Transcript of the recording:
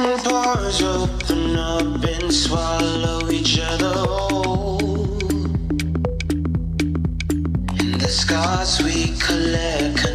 Open up and swallow each other whole. And the scars we collect.